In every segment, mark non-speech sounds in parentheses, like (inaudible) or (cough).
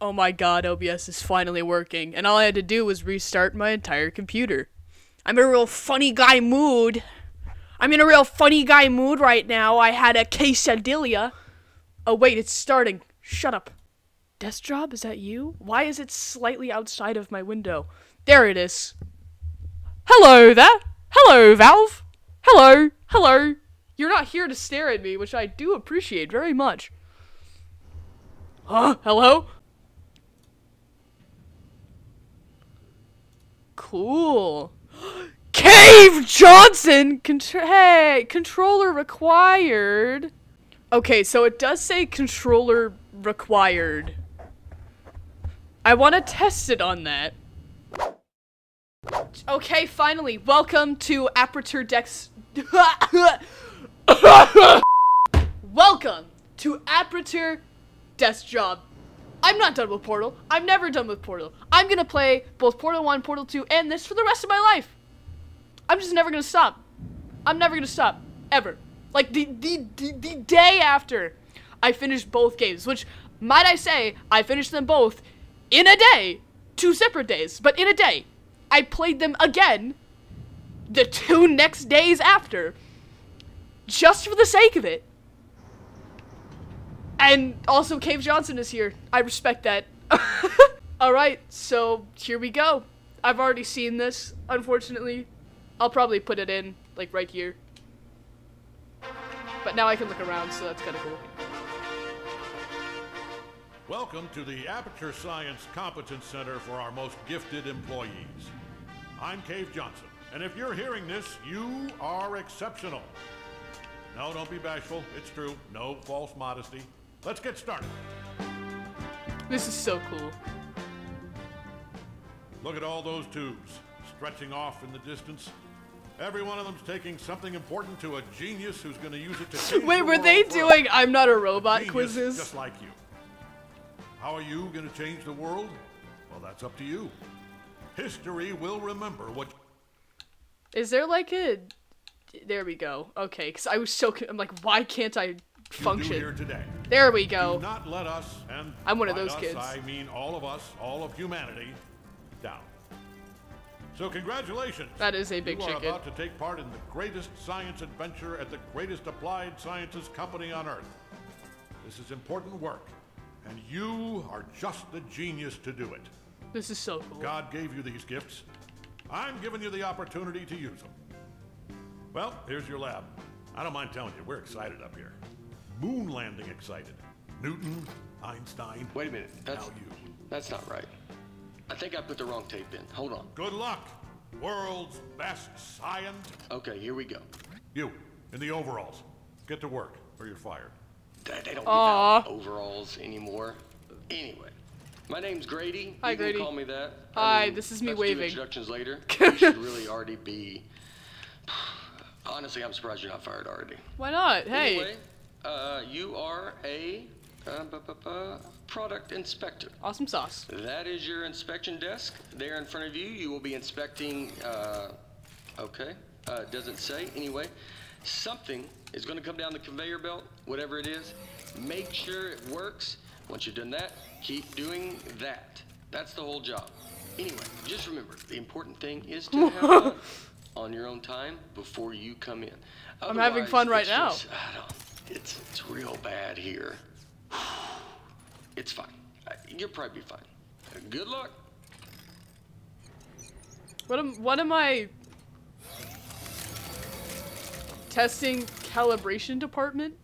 Oh my god, OBS is finally working, and all I had to do was restart my entire computer. I'm in a real funny guy mood. I'm in a real funny guy mood right now. I had a quesadilla. Oh wait, it's starting. Shut up. Desk job, is that you? Why is it slightly outside of my window? There it is. Hello there. Hello, Valve. Hello. Hello. You're not here to stare at me, which I do appreciate very much. Huh? Hello? Cool. Cave Johnson! Contr hey, controller required. Okay, so it does say controller required. I want to test it on that. Okay, finally, welcome to Aperture Dex. (laughs) welcome to Aperture Desk Job. I'm not done with Portal. I'm never done with Portal. I'm gonna play both Portal 1, Portal 2, and this for the rest of my life. I'm just never gonna stop. I'm never gonna stop. Ever. Like, the, the, the, the day after I finished both games, which, might I say, I finished them both in a day. Two separate days, but in a day. I played them again the two next days after. Just for the sake of it. And also, Cave Johnson is here. I respect that. (laughs) Alright, so here we go. I've already seen this, unfortunately. I'll probably put it in, like, right here. But now I can look around, so that's kind of cool. Welcome to the Aperture Science Competence Center for our most gifted employees. I'm Cave Johnson, and if you're hearing this, you are exceptional. No, don't be bashful. It's true. No false modesty. Let's get started. This is so cool. Look at all those tubes stretching off in the distance. Every one of them's taking something important to a genius who's going to use it to (laughs) Wait, the were they doing I'm not a robot Genius quizzes? Just like you. How are you going to change the world? Well, that's up to you. History will remember what. Is there like a. There we go. Okay, because I was so. I'm like, why can't I function? here today. There we go. not let us, and I'm one of those us, kids. I mean all of us, all of humanity, down. So congratulations. That is a big you are about to take part in the greatest science adventure at the greatest applied sciences company on earth. This is important work, and you are just the genius to do it. This is so cool. God gave you these gifts. I'm giving you the opportunity to use them. Well, here's your lab. I don't mind telling you, we're excited up here. Moon landing excited. Newton, Einstein. Wait a minute. That's Now you. that's not right. I think I put the wrong tape in. Hold on. Good luck, world's best scientist. Okay, here we go. You, in the overalls. Get to work, or you're fired. They they don't Aw. give out overalls anymore. Anyway, my name's Grady. Hi, you Grady. can call me that. Hi, this is me waving. Introductions later. (laughs) you should really already be. (sighs) Honestly, I'm surprised you're not fired already. Why not? Hey. Anyway, uh, you are a uh, bu- bu- bu- product inspector. Awesome sauce. That is your inspection desk. There in front of you, you will be inspecting, uh, okay, uh, doesn't say. Anyway, something is going to come down the conveyor belt, whatever it is. Make sure it works. Once you've done that, keep doing that. That's the whole job. Anyway, just remember, the important thing is to have (laughs) fun on your own time before you come in. I'm having fun right now. just- it's, it's real bad here. (sighs) It's fine. Uh, You'll probably be fine. Uh, Good luck. What am what am I testing calibration department?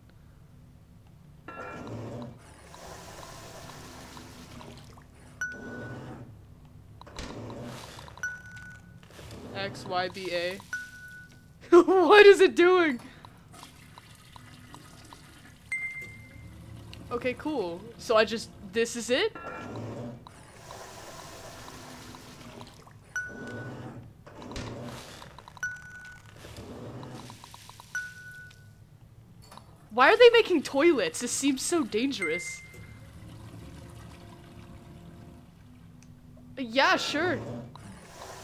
X Y B A. (laughs) what is it doing? Okay, cool. So I just this is it? Why are they making toilets? This seems so dangerous. Yeah, sure.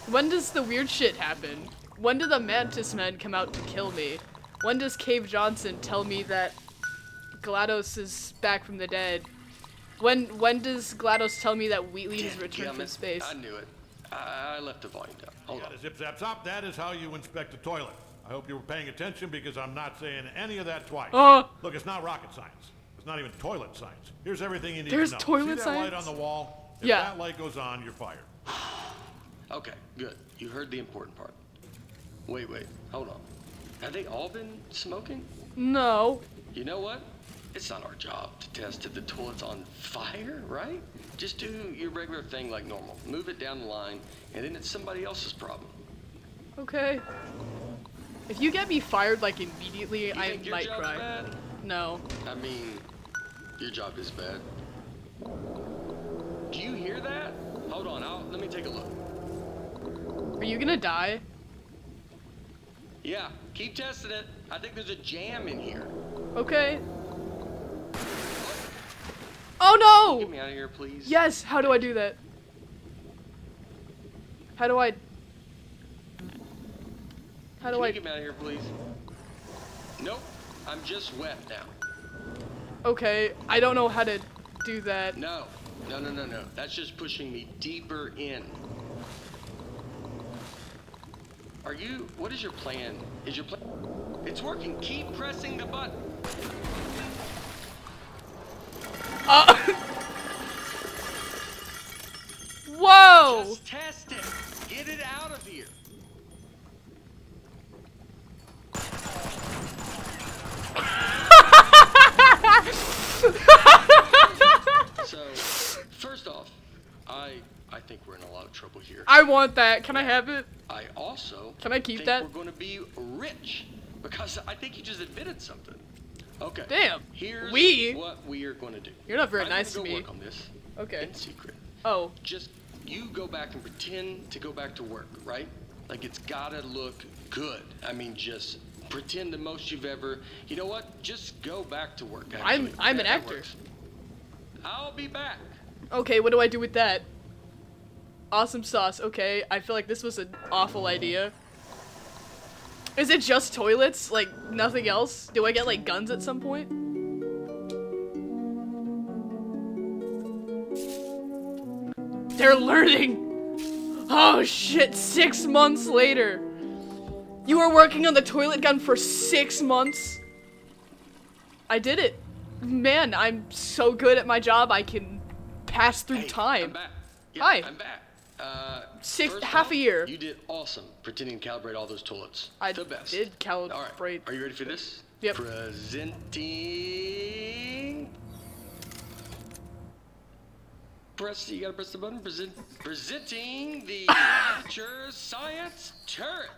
When does the weird shit happen? When do the Mantis Men come out to kill me? When does Cave Johnson tell me that GLaDOS is back from the dead? When when does GLaDOS tell me that Wheatley has returned from gummit. space? I knew it. I, I left the volume down. Hold on. Zip zap zop, that is how you inspect a toilet. I hope you were paying attention because I'm not saying any of that twice. Uh. Look, it's not rocket science. It's not even toilet science. Here's everything you need There's to know. toilet See that light on the wall? If Yeah. that light goes on, you're fired. (sighs) Okay, good. You heard the important part. Wait, wait. Hold on. Have they all been smoking? No. You know what? It's not our job to test if the toilet's on fire, right? Just do your regular thing like normal. Move it down the line, and then it's somebody else's problem. Okay. If you get me fired like immediately, You I might cry. bad? No. I mean, your job is bad. Do you hear that? Hold on, I'll, let me take a look. Are you gonna die? Yeah, keep testing it. I think there's a jam in here. Okay. Oh no! Get me out of here, please. Yes, how do I do that? How do I... How Can do you I... get me out of here, please? Nope. I'm just wet now. Okay, I don't know how to do that. No, no, no, no, no. That's just pushing me deeper in. Are you? What is your plan? Is your plan? It's working. Keep pressing the button. Uh, (laughs) Whoa! Just test it. Get it out of here. (laughs) So, first off, I I think we're in a lot of trouble here. I want that. Can I have it? I also Can I keep that? we're going to be rich because I think you just admitted something. Okay. Damn. Here's We? what we are going to do. You're not very I'm nice gonna me. Work on this Okay. in secret. Oh. Just you go back and pretend to go back to work, right? Like it's gotta look good. I mean, just pretend the most you've ever. You know what? Just go back to work. I'm- I'm That- an actor. works. I'll be back. Okay, what do I do with that? Awesome sauce. Okay, I feel like this was an awful idea. Is it just toilets? Like, nothing else? Do I get, like, guns at some point? They're learning! Oh shit, six months later! You were working on the toilet gun for six months? I did it. Man, I'm so good at my job, I can pass through Hey, time. I'm back. Yeah, Hi. I'm back. Uh, Six- first half a year. You did awesome pretending to calibrate all those toilets. I the best. did calibrate. All right. Are you ready for this? Yep. Presenting. Press. You gotta press the button. Present. Presenting the (laughs) Aperture Science Turret.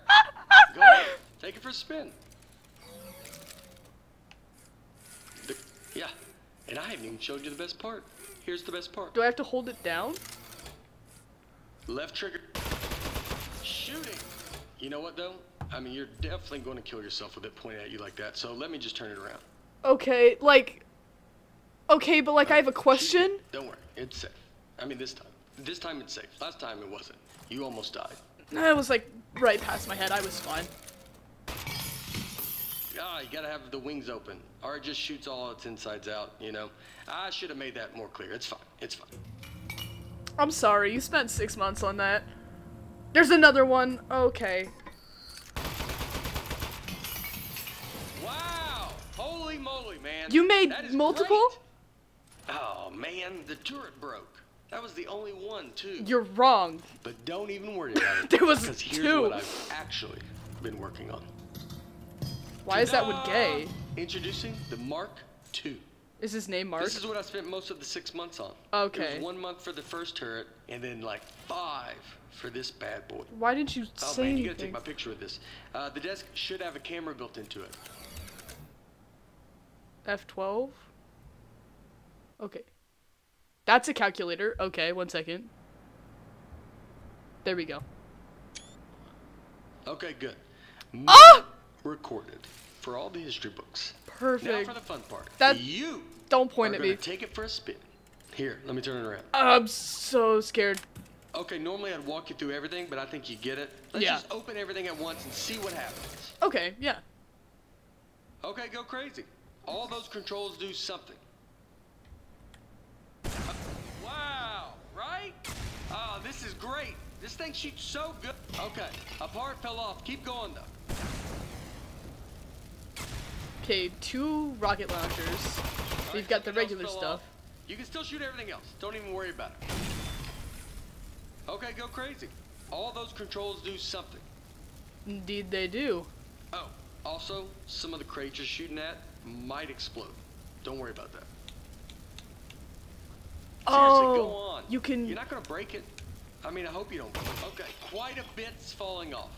Go ahead. Take it for a spin. The- yeah. And I haven't even showed you the best part. Here's the best part. Do I have to hold it down? Left trigger. Shooting. You know what though? I mean, you're definitely going to kill yourself with it pointing at you like that. So let me just turn it around. Okay, like. Okay, but like I have a question. Don't worry, it's safe. I mean, this time. This time it's safe. Last time it wasn't. You almost died. That was like right past my head. I was fine. Ah, you gotta have the wings open, or it just shoots all its insides out. You know. I should have made that more clear. It's fine. It's fine. I'm sorry, you spent six months on that. There's another one. Okay. Wow! Holy moly, man! You made multiple? great. Oh man, the turret broke. That was the only one too. You're wrong. But don't even worry about (laughs) it. There was because here's two. what I've actually been working on. Why is that one gay? Introducing the Mark II. Is his name Mark? This is what I spent most of the six months on. Okay. It was one month for the first turret, and then like five for this bad boy. Why didn't you Oh say man, you gotta take my picture of this. Uh, the desk should have a camera built into it. F12? Okay. That's a calculator. Okay, one second. There we go. Okay, good. Ah! Recorded for all the history books. Perfect. Now for the fun part. That- you don't point at me. Take it for a spin. Here, let me turn it around. I'm so scared. Okay, normally I'd walk you through everything, but I think you get it. Let's yeah. just open everything at once and see what happens. Okay, yeah. Okay, go crazy. All those controls do something. Uh, wow, right? Oh, this is great. This thing shoots so good. Okay, a part fell off. Keep going, though. Okay, two rocket launchers. We've got the regular stuff. off. You can still shoot everything else. Don't even worry about it. Okay, go crazy. All those controls do something. Indeed, they do. Oh, also, some of the crates you're shooting at might explode. Don't worry about that. Seriously, oh, go on. you can. You're not gonna break it. I mean, I hope you don't. Okay, quite a bit's falling off.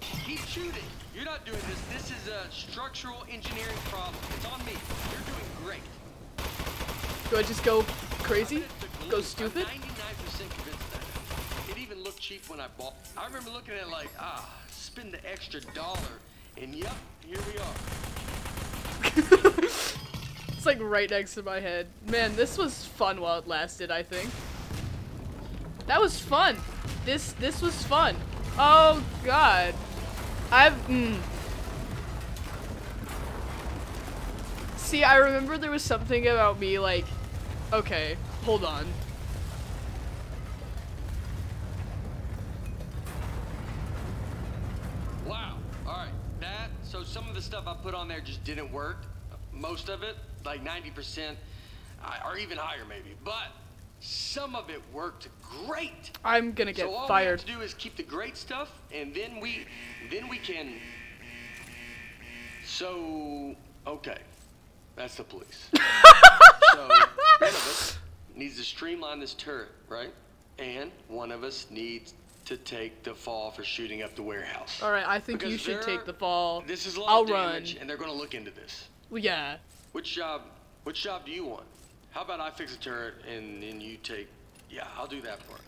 Keep shooting. You're not doing this. This is a structural engineering problem. It's on me. You're doing great. Do I just go crazy? Confidence to glue. Go stupid? I'm 99% convinced that. It even looked cheap when I bought. I remember looking at it like, ah, spend the extra dollar, and yep, here we are. (laughs) It's like right next to my head. Man, this was fun while it lasted, I think. That was fun. This this was fun. Oh god. I've mm. See, I remember there was something about me like okay, hold on. Wow. All right. That. So some of the stuff I put on there just didn't work. Most of it, like 90%, or even higher maybe. But some of it worked great. I'm gonna get so all fired. we have to do is keep the great stuff, and then we, then we can. So okay, that's the police. (laughs) so one of us needs to streamline this turret, right? And one of us needs to take the fall for shooting up the warehouse. Alright, I think you should take the fall. This is a lot I'll of damage, run. and they're going to look into this. Well, yeah. Which job? Which job do you want? How about I fix a turret and then you take? Yeah, I'll do that for part.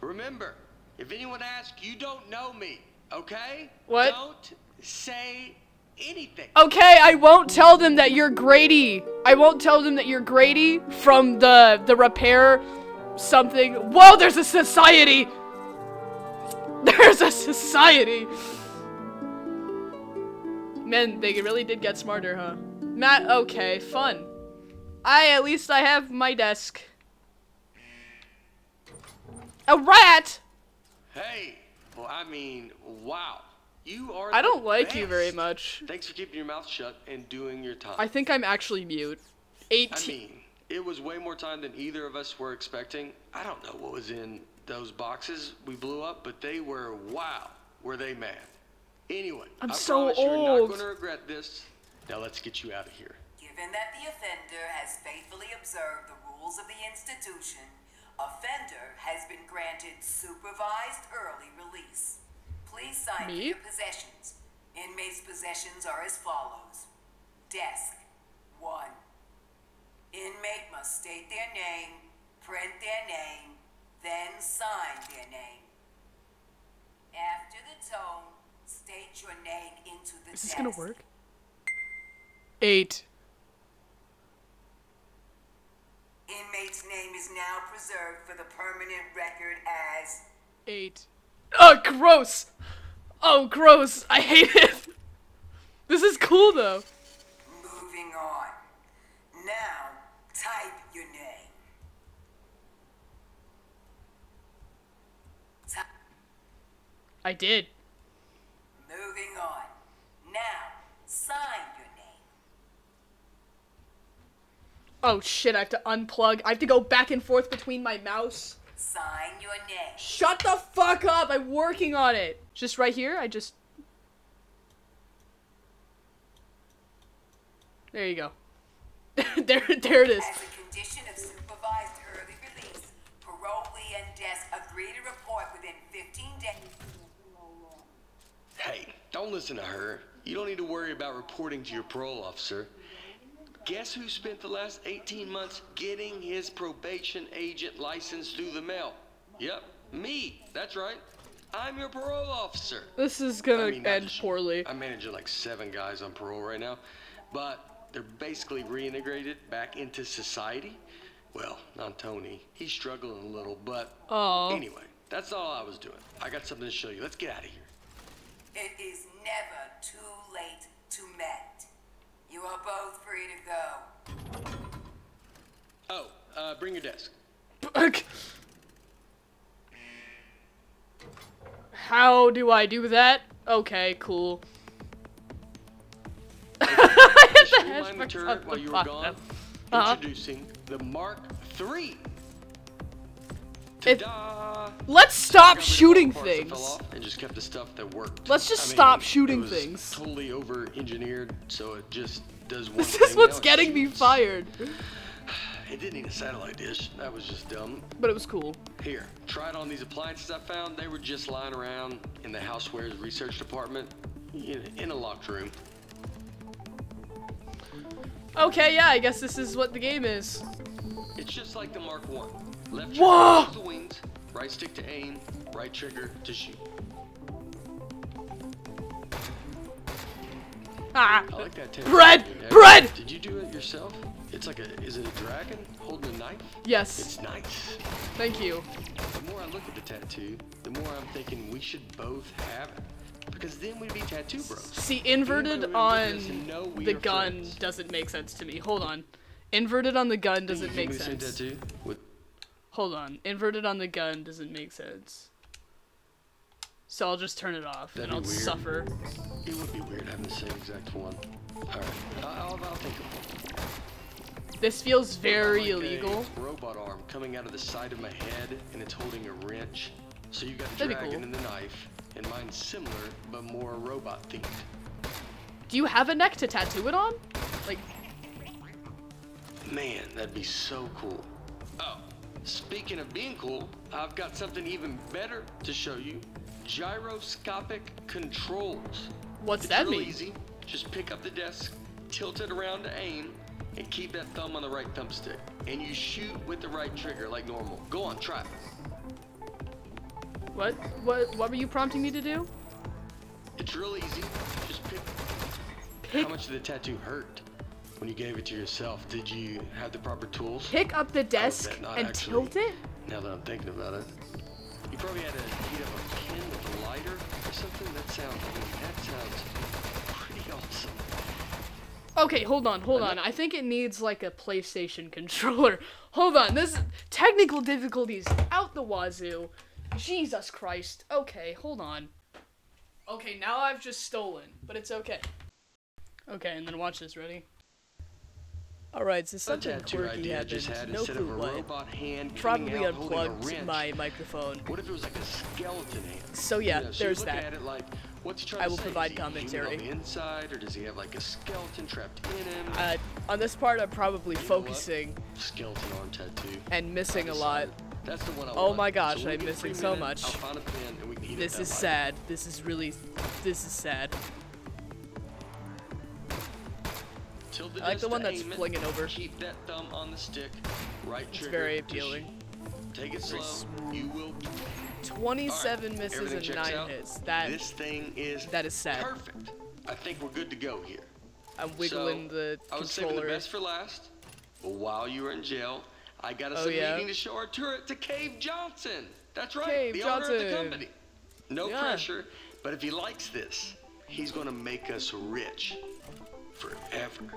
Remember, if anyone asks, you don't know me, okay? What? Don't say anything. Okay, I won't tell them that you're Grady. I won't tell them that you're Grady from the the repair something. Whoa, there's a society. (laughs) There's a society. Man, they really did get smarter, huh? Matt, okay, fun. I at least I have my desk. A rat. Hey, well, I mean, wow. You are. I don't like you very much. Thanks for keeping your mouth shut and doing your time. I think I'm actually mute. 18. I mean, it was way more time than either of us were expecting. I don't know what was in those boxes we blew up, but they were wow. Were they mad? Anyway, I'm I so promise you're not going to regret this. Now let's get you out of here. Given that the offender has faithfully observed the rules of the institution, offender has been granted supervised early release. Please sign Me? your possessions. Inmates' possessions are as follows. Desk, 1. Inmate must state their name, print their name, then sign their name. After the tone, state your name into the Is this desk. gonna work? Eight. Inmate's name is now preserved for the permanent record as Eight. Oh, gross! Oh, gross! I hate it! This is cool though. moving on. Now, type your name. Ty- I did. moving on. Now, sign your name. Oh shit, I have to unplug. I have to go back and forth between my mouse. Sign your name. Shut the fuck up! I'm working on it! Just right here, I just. There you go. (laughs) there, there it is. As a condition of supervised early release, parolee and desk agree to report within 15 days. Hey, don't listen to her. You don't need to worry about reporting to your parole officer. Guess who spent the last 18 months getting his probation agent license through the mail? Yep, me. That's right. I'm your parole officer. This is gonna I mean, end just- poorly. I'm managing like seven guys on parole right now, but they're basically reintegrated back into society. Well, not Tony. He's struggling a little, but Aw. anyway, that's all I was doing. I got something to show you. Let's get out of here. It is never too late to met. You are both free to go. Oh, uh, bring your desk. (laughs) How do I do that? Okay, cool. (laughs) I hit the hash marks on the. Gone, uh -huh. Introducing the Mark III it- Let's stop Got rid of all shooting the parts that things. and just kept the stuff that worked. Let's just I mean, stop shooting things. Totally over-engineered, so it just does (laughs) one This is what's getting me fired. (sighs) It didn't need a satellite dish. That was just dumb. But it was cool. Here, try it on these appliances I found. They were just lying around in the housewares research department in, in a locked room. Okay, yeah, I guess this is what the game is. It's just like the Mark One. Left Whoa! trigger the wings, right stick to aim, right trigger to shoot. Ah. I like that tattoo. Bread! Hey, Bread! Did you do it yourself? It's like a, is it a dragon holding a knife? Yes, It's nice. thank you. The more I look at the tattoo, the more I'm thinking we should both have it. Because then we'd be tattoo bros. See, inverted on would listen, know we the gun friends. doesn't make sense to me. Hold on. Inverted on the gun doesn't make me the same sense. tattoo with Hold on. Inverted on the gun doesn't make sense. So I'll just turn it off That'd and I'll weird. suffer. It would be weird having the same exact one. Alright, I'll, I'll think of one. This feels oh very Like a illegal. robot arm coming out of the side of my head and it's holding a wrench. So you got the That'd dragon cool. and the knife, and mine's similar but more robot themed. Do you have a neck to tattoo it on? Like, Man, that'd be so cool. Oh, speaking of being cool, I've got something even better to show you. Gyroscopic controls. what's It's that real mean? easy. Just pick up the desk, tilt it around to aim, and keep that thumb on the right thumbstick. And you shoot with the right trigger like normal. Go on, try it. What? What? What were you prompting me to do? It's real easy. Just pick. Pick, How much did the tattoo hurt when you gave it to yourself? Did you have the proper tools? pick up the desk and actually. tilt it? Now that I'm thinking about it, you probably had to heat up a pin with a lighter or something. That sounds. I mean, that sounds pretty awesome. Okay, hold on, hold on. I think it needs like a PlayStation (laughs) controller. Hold on, this technical difficulties out the wazoo. Jesus Christ. Okay, hold on. Okay, now I've just stolen, but it's okay. Okay, and then watch this. Ready? All right, so That something tattoo quirky happened. had No clue of a what. robot hand Probably out holding a unplugged my microphone. What if it was like a skeleton hand? So yeah, You know, so there's that. Like, I will provide commentary. On inside, or does he have like a skeleton trapped in him? Uh, on this part, I'm probably You know focusing skeleton arm tattoo. and missing a lot. That's the one I Oh want. my gosh, so I'm missing so minute, much. I'll find a pen and we can heat This is that light. sad. This is really, this is sad. Tilt the I like the one that's flinging over. Keep that thumb on the stick. Right It's trigger. very appealing. Take it Very slow. You will. 27 Alright, misses everything and 9 out. hits. That This thing is that is sad. perfect. I think we're good to go here. I'm wiggling so, the I was saving the best for last. But while you were in jail, I got us Oh, a yeah? meeting to show our turret to Cave Johnson. That's right, Cave the owner of the company. No Yeah. pressure, but if he likes this, he's gonna make us rich forever.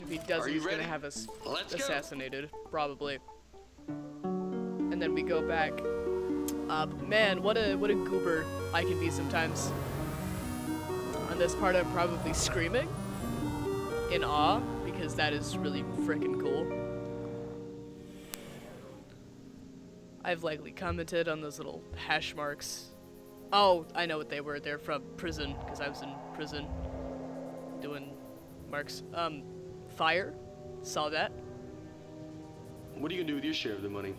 If he doesn't, he's gonna have us Let's go. assassinated, probably. And then we go back. Uh, man, what a what a goober I can be sometimes. On this part, I'm probably screaming in awe because that is really freaking cool. I've likely commented on those little hash marks. Oh, I know what they were. They're from prison because I was in prison doing marks. Um, fire. Saw that. What are you gonna do with your share of the money?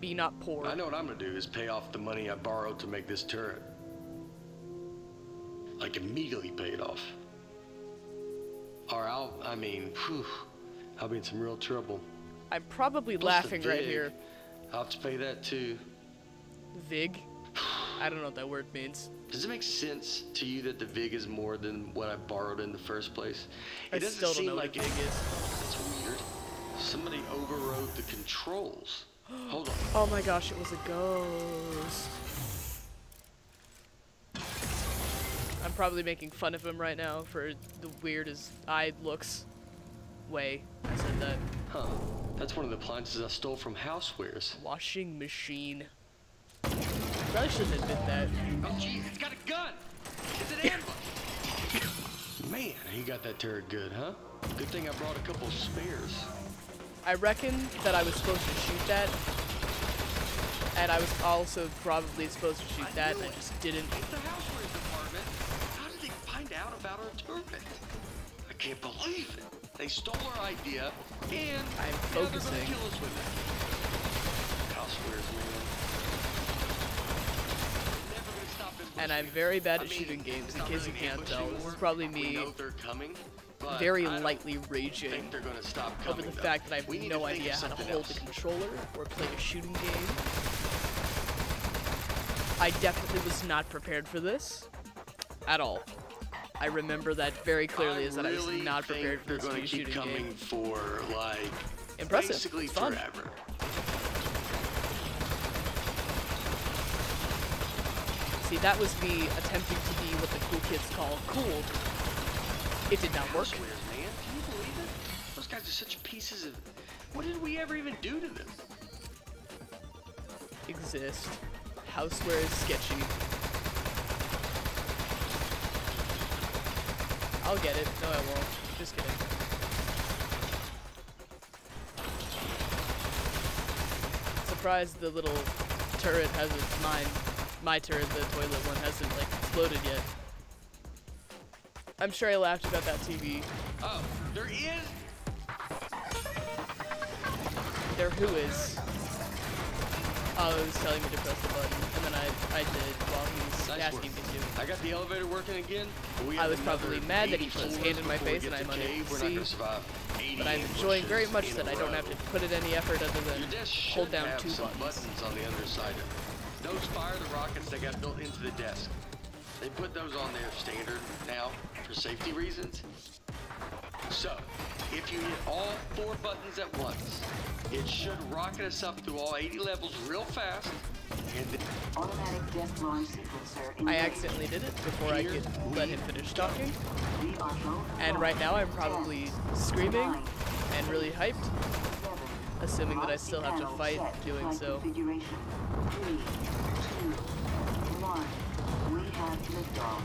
Be not poor. I know what I'm gonna do is pay off the money I borrowed to make this turret. Like immediately pay it off. Or I'll, I mean, whew, I'll be in some real trouble. I'm probably Plus laughing right here. I'll have to pay that too. Vig. I don't know what that word means. Does it make sense to you that the VIG is more than what I borrowed in the first place? I It doesn't still don't seem know what like it- is. That's weird. Somebody overrode the controls. Hold on. (gasps) Oh my gosh, it was a ghost. I'm probably making fun of him right now for the weird as eye looks way. I said that. Huh. That's one of the appliances I stole from Housewares. Washing machine. Probably shouldn't admit that. Oh, jeez, it's got a gun. It's an ambush. (coughs) Man, he got that turret good, huh? Good thing I brought a couple spares. I reckon that I was supposed to shoot that. And I was also probably supposed to shoot that, and I just didn't. It's the housewares department. How did they find out about our turret? I can't believe it. They stole our idea, and I'm now they're gonna focusing. kill us with it. Housewares, man. Never gonna stop ambusting And I'm very bad at shooting games, in case you can't tell. This is probably me very lightly raging think they're gonna stop over the fact that I have no idea how to hold the controller or play a shooting game. I definitely was not prepared for this at all. I remember that very clearly is that I was not prepared for this shooting game. for like Impressive. basically It's fun. forever. See, that was me attempting to be what the cool kids call cool. It did not work. Housewares, man. Can you believe it? Those guys are such pieces of. What did we ever even do to them? Exist. Houseware is sketchy. I'll get it. No, I won't. Just kidding. Surprised the little turret has its mine. My turret, the toilet one, hasn't like exploded yet. I'm sure I laughed about that TV. Oh, there is. There who is. Oh, it was telling me to press the button, and then I I did while he was Nice asking work. me to. I got the elevator working again. I was probably mad that he 80 put his hand in my face and I'm unable to see. gonna survive 80 But I'm enjoying very much that I don't have to put in any effort other than hold down two buttons. buttons on the underside. Those fire the rockets that got built into the desk. They put those on there standard now for safety reasons. So, if you hit all four buttons at once, it should rocket us up through all 80 levels real fast. And then Automatic death launch sequencer I accidentally did it before I could let him finish talking. We are both And right now I'm probably screaming and really hyped, Seven. Assuming that I still have to fight doing so. Three, two, one. We have liftoff.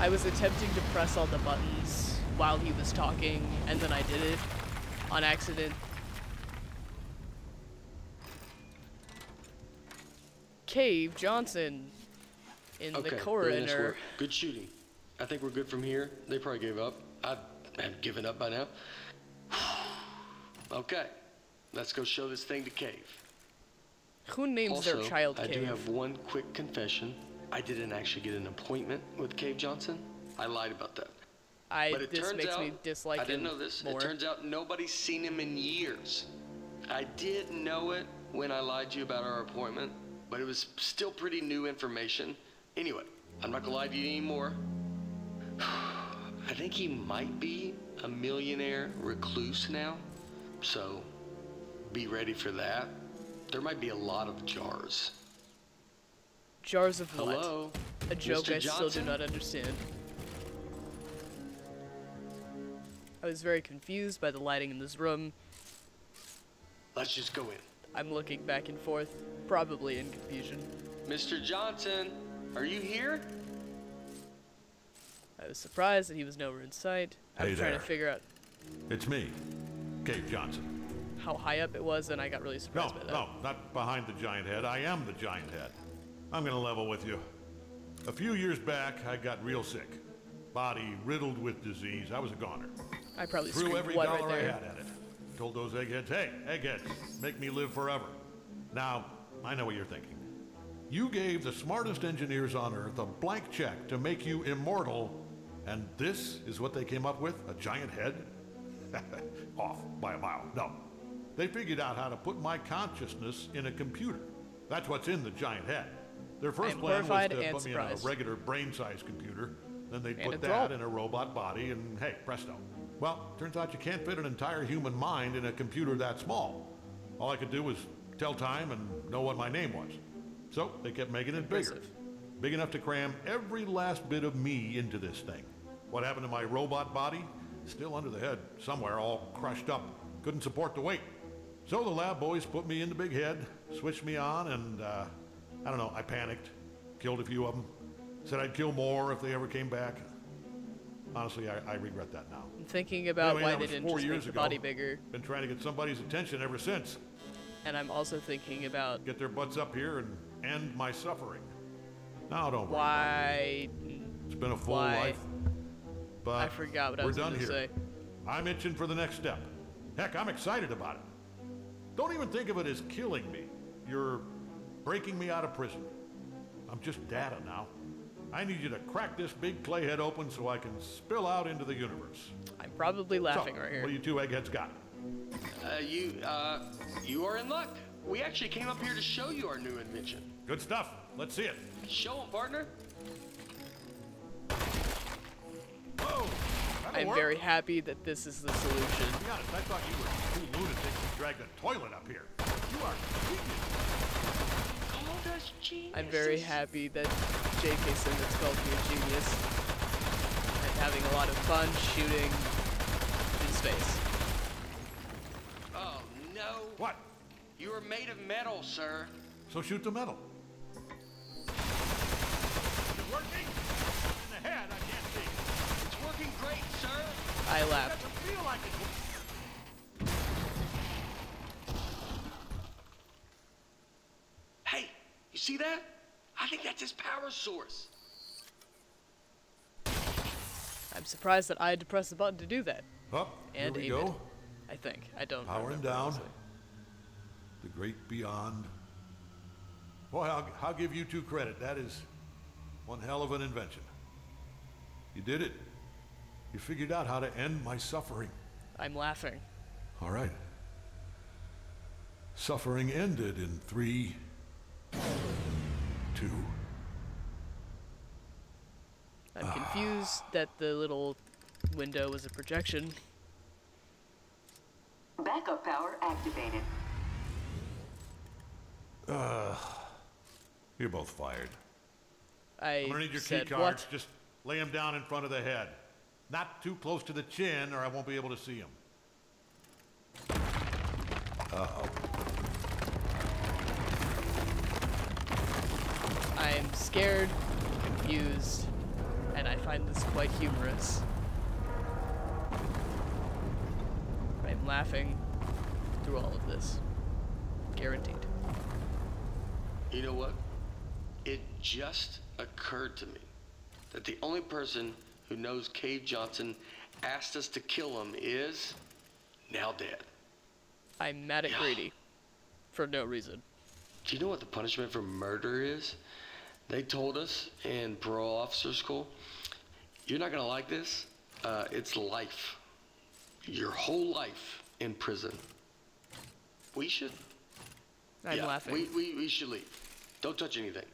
I was attempting to press all the buttons while he was talking, and then I did it on accident. Cave Johnson in Okay, the nice coroner. Good shooting. I think we're good from here. They probably gave up. I have given up by now. Okay, let's go show this thing to Cave. Who names also, their child I do have one quick confession. I didn't actually get an appointment with Cave Johnson. I lied about that. I But it this turns makes out, me dislike I didn't know this. more. It turns out nobody's seen him in years. I did know it when I lied to you about our appointment, but it was still pretty new information. Anyway, I'm not gonna lie to you anymore. (sighs) I think he might be a millionaire recluse now, so be ready for that. There might be a lot of jars. Jars of Hello? what? A joke Mr. I still do not understand. I was very confused by the lighting in this room. Let's just go in. I'm looking back and forth, probably in confusion. Mr. Johnson, are you here? I was surprised that he was nowhere in sight. I Hey was trying to figure out It's me, Cave Johnson. how high up it was, and I got really No, surprised by that. no, not behind the giant head. I am the giant head. I'm gonna level with you. A few years back, I got real sick. Body riddled with disease. I was a goner. I probably Threw every dollar right I had at it. Told those eggheads, hey, eggheads, make me live forever. Now, I know what you're thinking. You gave the smartest engineers on Earth a blank check to make you immortal, and this is what they came up with? A giant head? (laughs) Off by a mile. No. They figured out how to put my consciousness in a computer. That's what's in the giant head. Their first plan was to put me in a regular brain-sized computer. Then they'd And put that in a robot body, and hey, presto. Well, turns out you can't fit an entire human mind in a computer that small. All I could do was tell time and know what my name was. So they kept making it bigger. Big enough to cram every last bit of me into this thing. What happened to my robot body? Still under the head, somewhere, all crushed up. Couldn't support the weight. So the lab boys put me in the big head, switched me on, and, uh, I don't know, I panicked, killed a few of them, said I'd kill more if they ever came back. Honestly, I, I regret that now. I'm thinking about Anyway, why they didn't four just make years the ago. body bigger, Been trying to get somebody's attention ever since. and I'm also thinking about Get their butts up here and end my suffering. Now don't worry. why. It's been a full why- life. But I forgot what I we're was done gonna here. say. I'm itching for the next step. Heck, I'm excited about it. Don't even think of it as killing me. You're breaking me out of prison. I'm just data now. I need you to crack this big clay head open so I can spill out into the universe. I'm probably laughing so, right here. what do you two eggheads got? Uh, you, uh, you are in luck. We actually came up here to show you our new invention. Good stuff. Let's see it. Show Show 'em, partner. I'm work. very happy that this is the solution. To be honest, I thought you were two lunatics who dragged a toilet up here. You are genius. Called us geniuses. I'm very happy that J.K. Simmons called me a genius. I'm having a lot of fun shooting in space. Oh, no. What? You are made of metal, sir. So shoot the metal. Is it working? In the head, I can't see. It's working great, sir. I It feel like it's Hey, you see that? I think that's his power source. I'm surprised that I had to press the button to do that. Oh, Up, And here we aim it. go. I think. I don't Powering remember, down. honestly. The great beyond. Boy, I'll, I'll give you two credit. That is one hell of an invention. You did it. You figured out how to end my suffering. I'm laughing. All right. Suffering ended in three, two. I'm confused that the little window was a projection. Backup power activated. You're both fired. I I'm gonna need your key cards. what? Just lay them down in front of the head. Not too close to the chin, or I won't be able to see them. I'm scared, confused, and I find this quite humorous. I'm laughing through all of this. Guaranteed. You know what? It just occurred to me that the only person who knows Cave Johnson asked us to kill him is now dead. I'm mad at Yeah. Grady. For no reason. Do you know what the punishment for murder is? They told us in parole officer school, you're not gonna like this. Uh, it's life. Your whole life in prison. We should. I'm yeah, laughing. We, we, we should leave. Don't touch anything.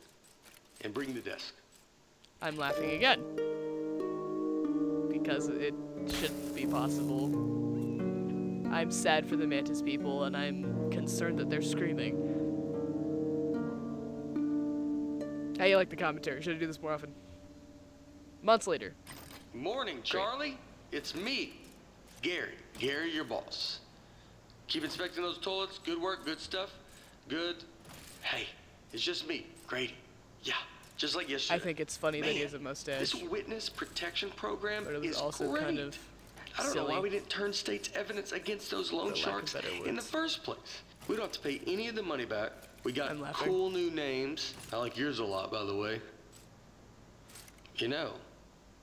And bring the desk. I'm laughing again. Because it shouldn't be possible. I'm sad for the Mantis people, and I'm concerned that they're screaming. How you like the commentary? Should I do this more often? Months later. Morning, Charlie. It's me, Gary. Gary, your boss. Keep inspecting those toilets. Good work, good stuff. Good. Hey, it's just me, Grady. Yeah, just like yesterday. I think it's funny that he has a mustache. This witness protection program But it was is also great. kind of I don't know why we didn't turn state's evidence against those loan sharks in the first place. We don't have to pay any of the money back. We got cool new names. I like yours a lot, by the way. You know,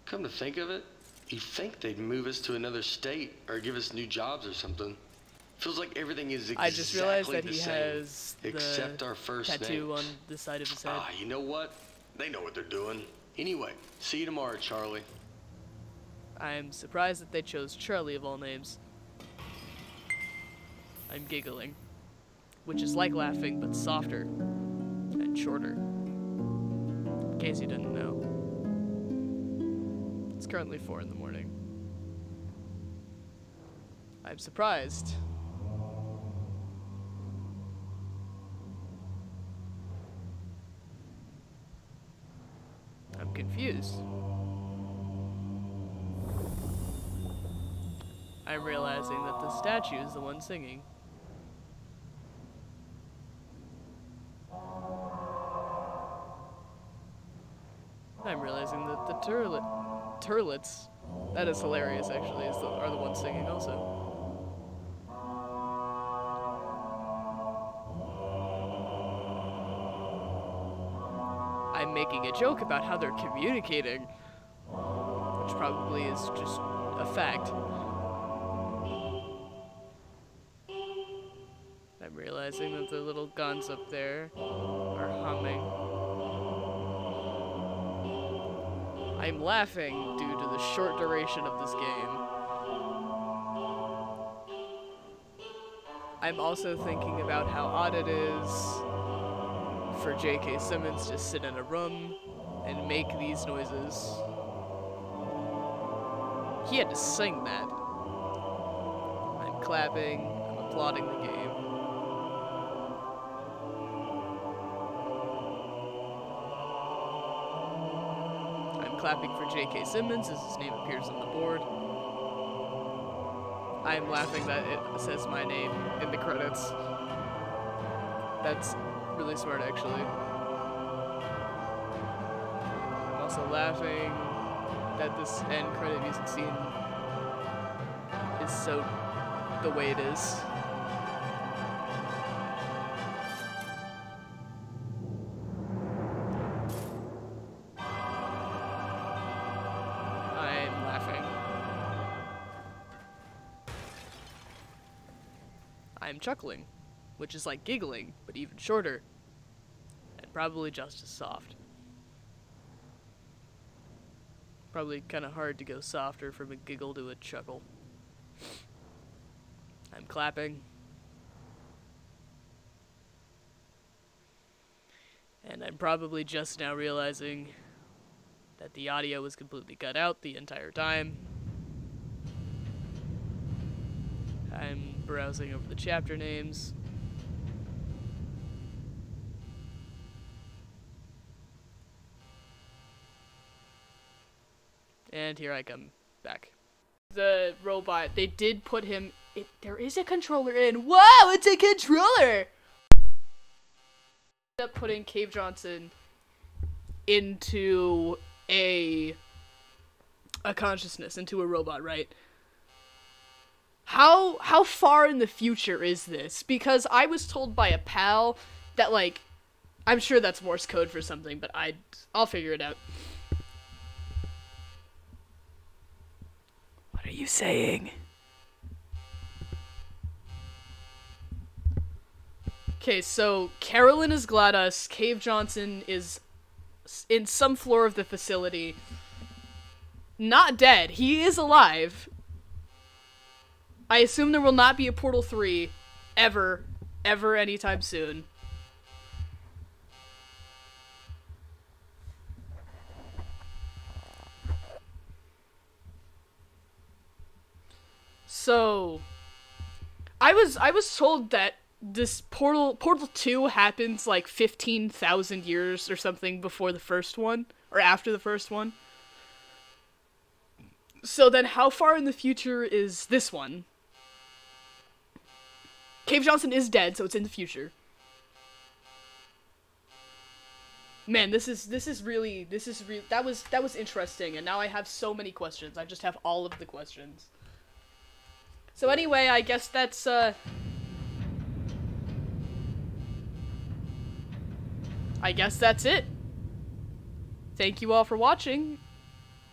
come to think of it, you'd think they'd move us to another state or give us new jobs or something. Feels like everything is exactly I just realized that the he same, has the except our first tattoo names. on the side of his head. Ah, you know what? They know what they're doing. Anyway, see you tomorrow, Charlie. I'm surprised that they chose Charlie of all names. I'm giggling. Which is like laughing, but softer and shorter. In case you didn't know. It's currently 4 in the morning. I'm surprised. confused. I'm realizing that the statue is the one singing. I'm realizing that the turlet, turlets, that is hilarious actually, is the, are the ones singing also. Making a joke about how they're communicating, which probably is just a fact. I'm realizing that the little guns up there are humming. I'm laughing due to the short duration of this game. I'm also thinking about how odd it is for J.K. Simmons to sit in a room and make these noises. He had to sing that. I'm clapping, I'm applauding the game. I'm clapping for J.K. Simmons as his name appears on the board. I'm laughing that it says my name in the credits. That's really smart, actually. I'm also laughing that this end credit music scene is so the way it is. I'm laughing. I'm chuckling, which is like giggling, but even shorter, and probably just as soft. Probably kind of hard to go softer from a giggle to a chuckle. I'm clapping. And I'm probably just now realizing that the audio was completely cut out the entire time. I'm browsing over the chapter names. And here I come back. The robot, they did put him. It, there is a controller in. Wow, it's a controller! Ended up putting Cave Johnson into a a consciousness, into a robot, right? How how far in the future is this? Because I was told by a pal that like I'm sure that's Morse code for something, but I I'll figure it out. What are you saying? Okay, so Caroline is GLaDOS, Cave Johnson is in some floor of the facility. Not dead. He is alive. I assume there will not be a Portal 3 ever, ever anytime soon. So I was I was told that this Portal Portal 2 happens like 15,000 years or something before the first one or after the first one. So then how far in the future is this one? Cave Johnson is dead, so it's in the future. Man, this is this is really this is re- that was that was interesting and now I have so many questions. I just have all of the questions. So anyway, I guess that's uh I guess that's it. Thank you all for watching.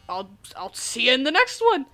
I'll I'll see you in the next one.